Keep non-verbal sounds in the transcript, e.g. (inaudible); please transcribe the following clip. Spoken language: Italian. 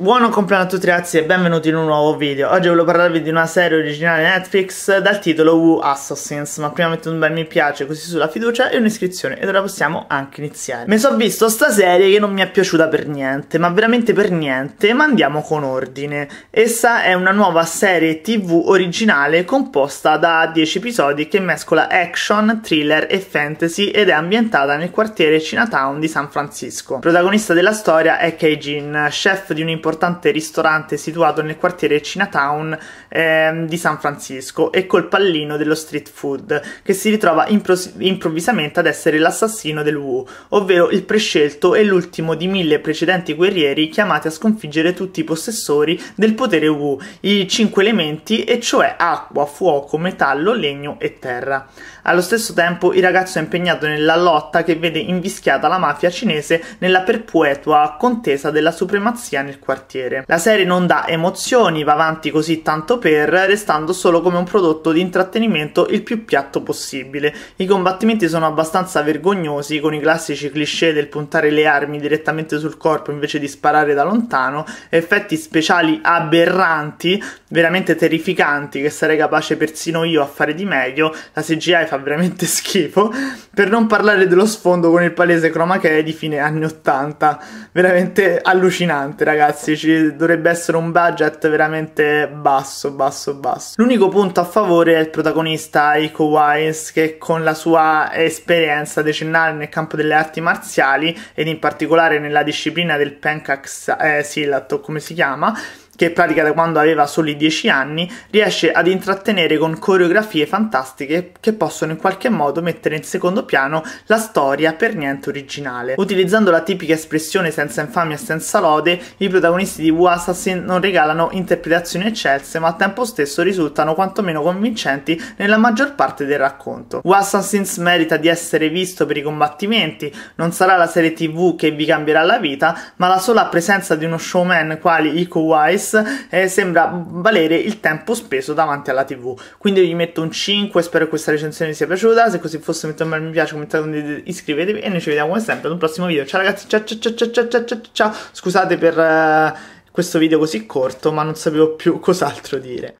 Buon compleanno a tutti ragazzi e benvenuti in un nuovo video. Oggi volevo parlarvi di una serie originale Netflix dal titolo Woo Assassins, ma prima mettete un bel mi piace così sulla fiducia e un'iscrizione ed ora possiamo anche iniziare. Mi sono visto sta serie che non mi è piaciuta per niente, ma veramente per niente, ma andiamo con ordine. Essa è una nuova serie tv originale composta da 10 episodi che mescola action, thriller e fantasy ed è ambientata nel quartiere Chinatown di San Francisco. Protagonista della storia è Kei Jin, chef di un importante ristorante situato nel quartiere Chinatown eh, di San Francisco e col pallino dello street food, che si ritrova impros- improvvisamente ad essere l'assassino del Wu, ovvero il prescelto e l'ultimo di mille precedenti guerrieri chiamati a sconfiggere tutti i possessori del potere Wu, i cinque elementi, e cioè acqua, fuoco, metallo, legno e terra. Allo stesso tempo il ragazzo è impegnato nella lotta che vede invischiata la mafia cinese nella perpetua contesa della supremazia nel quartiere quartiere. La serie non dà emozioni, va avanti così tanto per, restando solo come un prodotto di intrattenimento il più piatto possibile. I combattimenti sono abbastanza vergognosi, con i classici cliché del puntare le armi direttamente sul corpo invece di sparare da lontano, effetti speciali aberranti, veramente terrificanti, che sarei capace persino io a fare di meglio. La CGI fa veramente (laughs) schifo, per non parlare dello sfondo con il palese chroma key di fine anni 80. Veramente allucinante, ragazzi ragazzi, ci dovrebbe essere un budget veramente basso, basso, basso. L'unico punto a favore è il protagonista Iko Wise che con la sua esperienza decennale nel campo delle arti marziali ed in particolare nella disciplina del Pencax eh, Silat o come si chiama che pratica da quando aveva soli 10 anni, riesce ad intrattenere con coreografie fantastiche che possono in qualche modo mettere in secondo piano la storia per niente originale. Utilizzando la tipica espressione senza infamia e senza lode, i protagonisti di Wu Assassin non regalano interpretazioni eccelse, ma al tempo stesso risultano quantomeno convincenti nella maggior parte del racconto. Wu Assassins merita di essere visto per i combattimenti, non sarà la serie tv che vi cambierà la vita, ma la sola presenza di uno showman quali Iko Wise eh, sembra valere il tempo speso davanti alla tv. Quindi gli metto un 5, spero che questa recensione vi sia piaciuta. Se così fosse mettete un bel mi piace, commentate, iscrivetevi e noi ci vediamo come sempre ad un prossimo video. Ciao ragazzi, ciao ciao ciao ciao ciao ciao ciao. Scusate per uh, questo video così corto, ma non sapevo più (laughs) cos'altro dire.